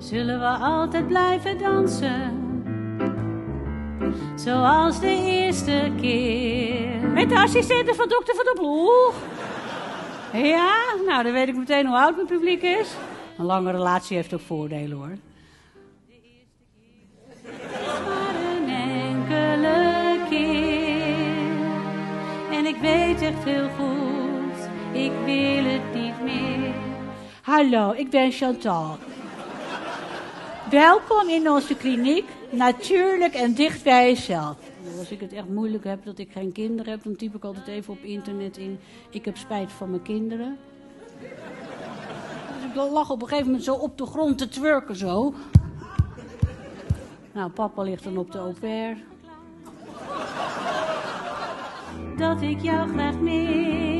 zullen we altijd blijven dansen. Zoals de eerste keer. Met de assistenten van dokter Van der Ploeg. Ja, nou dan weet ik meteen hoe oud mijn publiek is. Een lange relatie heeft ook voordelen hoor. Maar een enkele keer. En ik weet echt heel goed, ik wil het niet meer. Hallo, ik ben Chantal. Welkom in onze kliniek, natuurlijk en dicht bij jezelf. Als ik het echt moeilijk heb dat ik geen kinderen heb, dan typ ik altijd even op internet in: Ik heb spijt van mijn kinderen. Dus ik lag op een gegeven moment zo op de grond te twerken zo. Nou, papa ligt dan op de au pair. Dat ik jou graag mis,